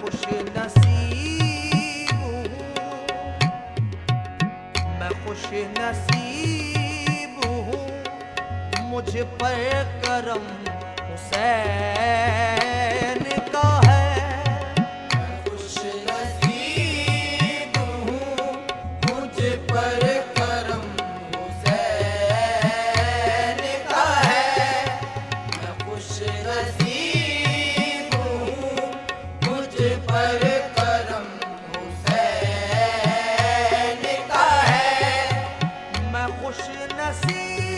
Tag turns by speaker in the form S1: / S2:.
S1: खुश नसीब मैं खुश नसीब हूँ मुझ पर करम हुसैन
S2: खुश नसीब